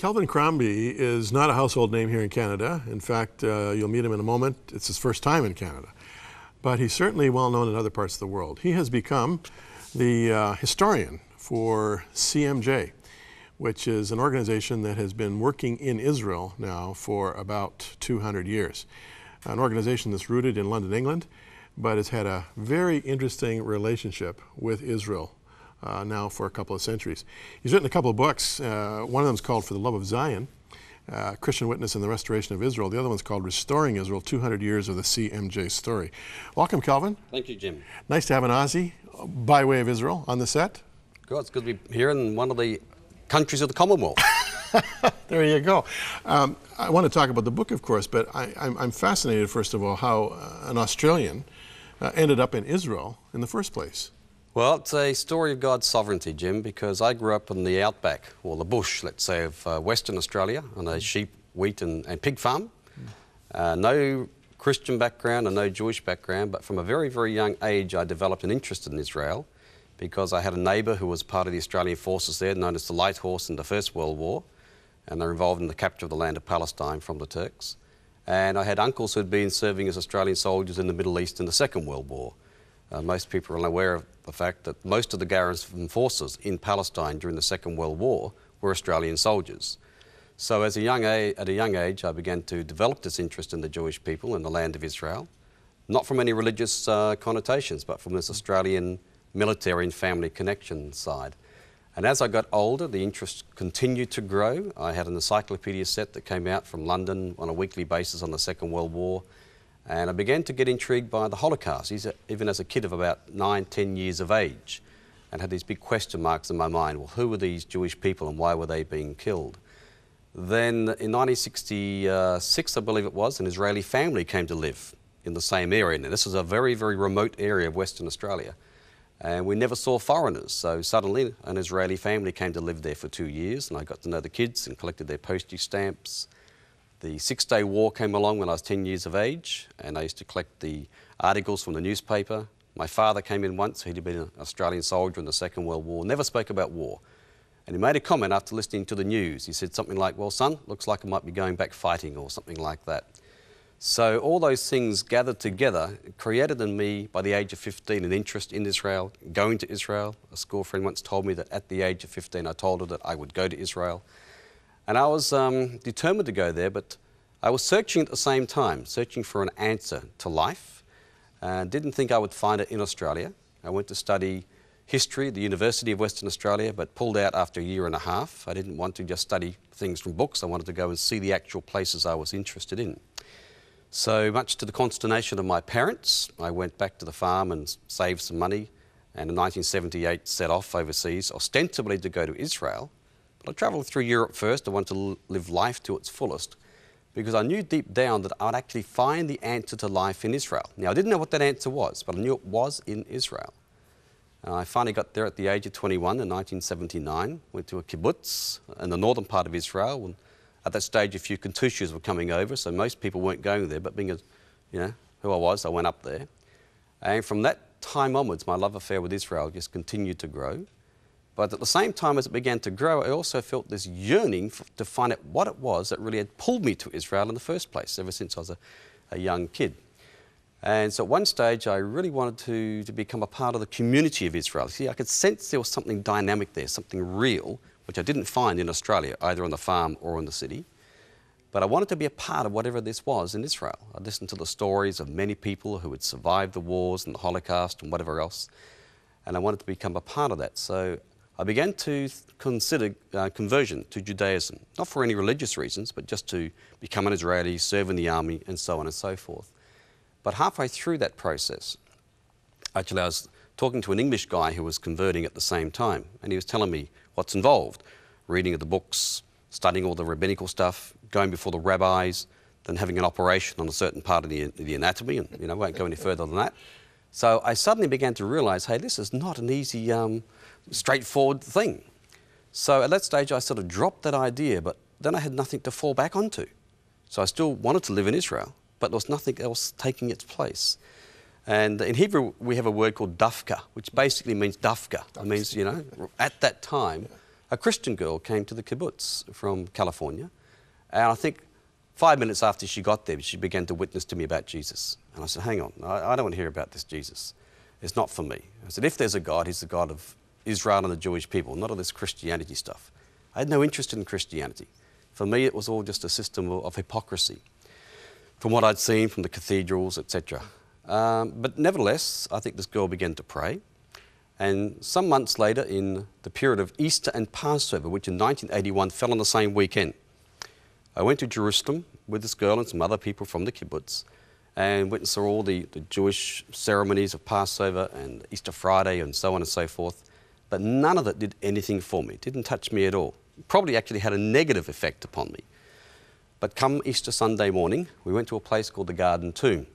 Kelvin Crombie is not a household name here in Canada. In fact, uh, you'll meet him in a moment. It's his first time in Canada. But he's certainly well known in other parts of the world. He has become the uh, historian for CMJ, which is an organization that has been working in Israel now for about 200 years. An organization that's rooted in London, England, but has had a very interesting relationship with Israel uh, now for a couple of centuries. He's written a couple of books. Uh, one of them is called For the Love of Zion, uh, Christian Witness in the Restoration of Israel. The other one's called Restoring Israel 200 Years of the CMJ Story. Welcome, Kelvin. Thank you, Jim. Nice to have an Aussie by way of Israel on the set. Good. It's good to be here in one of the countries of the Commonwealth. there you go. Um, I want to talk about the book, of course, but I, am fascinated, first of all, how uh, an Australian uh, ended up in Israel in the first place. Well, it's a story of God's sovereignty, Jim, because I grew up in the outback, or the bush, let's say, of uh, Western Australia on a sheep, wheat, and, and pig farm. Uh, no Christian background and no Jewish background, but from a very, very young age, I developed an interest in Israel because I had a neighbour who was part of the Australian forces there, known as the Light Horse in the First World War, and they're involved in the capture of the land of Palestine from the Turks. And I had uncles who had been serving as Australian soldiers in the Middle East in the Second World War. Uh, most people are unaware of the fact that most of the garrison forces in Palestine during the Second World War were Australian soldiers. So as a young at a young age, I began to develop this interest in the Jewish people and the land of Israel, not from any religious uh, connotations, but from this Australian military and family connection side. And as I got older, the interest continued to grow. I had an encyclopedia set that came out from London on a weekly basis on the Second World War, and I began to get intrigued by the Holocaust, even as a kid of about nine, ten years of age, and had these big question marks in my mind. Well, who were these Jewish people and why were they being killed? Then in 1966, I believe it was, an Israeli family came to live in the same area. Now, this was a very, very remote area of Western Australia. And we never saw foreigners. So suddenly, an Israeli family came to live there for two years, and I got to know the kids and collected their postage stamps the Six Day War came along when I was 10 years of age, and I used to collect the articles from the newspaper. My father came in once, he'd been an Australian soldier in the Second World War, never spoke about war. And he made a comment after listening to the news. He said something like, Well, son, looks like I might be going back fighting, or something like that. So, all those things gathered together created in me, by the age of 15, an interest in Israel, going to Israel. A school friend once told me that at the age of 15, I told her that I would go to Israel. And I was um, determined to go there, but I was searching at the same time, searching for an answer to life. Didn't think I would find it in Australia. I went to study history at the University of Western Australia, but pulled out after a year and a half. I didn't want to just study things from books. I wanted to go and see the actual places I was interested in. So, much to the consternation of my parents, I went back to the farm and saved some money, and in 1978 set off overseas, ostensibly to go to Israel, but I travelled through Europe first. I wanted to live life to its fullest because I knew deep down that I'd actually find the answer to life in Israel. Now, I didn't know what that answer was, but I knew it was in Israel. I finally got there at the age of 21 in 1979, went to a kibbutz in the northern part of Israel. And at that stage, a few Katyushas were coming over, so most people weren't going there, but being a, you know, who I was, I went up there. And from that time onwards, my love affair with Israel just continued to grow. But at the same time as it began to grow, I also felt this yearning to find out what it was that really had pulled me to Israel in the first place, ever since I was a, a young kid. And so at one stage, I really wanted to, to become a part of the community of Israel. See, I could sense there was something dynamic there, something real, which I didn't find in Australia, either on the farm or in the city. But I wanted to be a part of whatever this was in Israel. I listened to the stories of many people who had survived the wars and the Holocaust and whatever else, and I wanted to become a part of that. So I began to consider uh, conversion to Judaism, not for any religious reasons, but just to become an Israeli, serve in the army, and so on and so forth. But halfway through that process, actually, I was talking to an English guy who was converting at the same time, and he was telling me what's involved reading of the books, studying all the rabbinical stuff, going before the rabbis, then having an operation on a certain part of the, the anatomy, and you know, won't go any further than that. So I suddenly began to realize hey, this is not an easy. Um, straightforward thing. So at that stage, I sort of dropped that idea, but then I had nothing to fall back onto. So I still wanted to live in Israel, but there was nothing else taking its place. And in Hebrew, we have a word called dafka, which basically means dafka. It means, you know, at that time, a Christian girl came to the kibbutz from California, and I think five minutes after she got there, she began to witness to me about Jesus. And I said, Hang on, I, I don't want to hear about this Jesus. It's not for me. I said, If there's a God, He's the God of Israel and the Jewish people, not all this Christianity stuff. I had no interest in Christianity. For me, it was all just a system of, of hypocrisy from what I'd seen from the cathedrals, etc. Um, but nevertheless, I think this girl began to pray. And some months later, in the period of Easter and Passover, which in 1981 fell on the same weekend, I went to Jerusalem with this girl and some other people from the kibbutz and went and saw all the, the Jewish ceremonies of Passover and Easter Friday and so on and so forth. But none of it did anything for me, it didn't touch me at all. It Probably actually had a negative effect upon me. But come Easter Sunday morning, we went to a place called the Garden Tomb,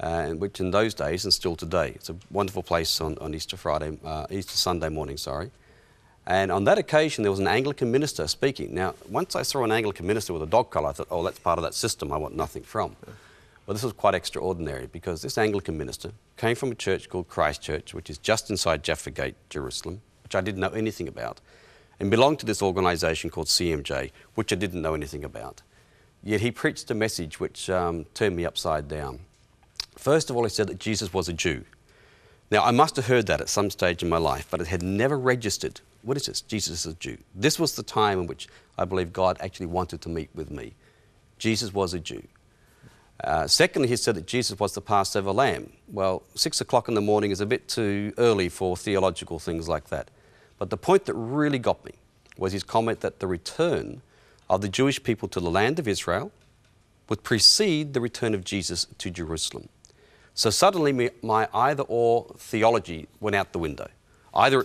uh, which in those days and still today, it's a wonderful place on, on Easter Friday, uh, Easter Sunday morning, sorry. And on that occasion, there was an Anglican minister speaking. Now, once I saw an Anglican minister with a dog collar, I thought, oh, that's part of that system I want nothing from. Well, this was quite extraordinary because this Anglican minister came from a church called Christ Church, which is just inside Jaffa Gate, Jerusalem, which I didn't know anything about, and belonged to this organisation called CMJ, which I didn't know anything about. Yet he preached a message which um, turned me upside down. First of all, he said that Jesus was a Jew. Now, I must have heard that at some stage in my life, but it had never registered. What is this? Jesus is a Jew. This was the time in which I believe God actually wanted to meet with me. Jesus was a Jew. Uh, secondly, he said that Jesus was the Passover lamb. Well, six o'clock in the morning is a bit too early for theological things like that. But the point that really got me was his comment that the return of the Jewish people to the land of Israel would precede the return of Jesus to Jerusalem. So suddenly, my either or theology went out the window. Either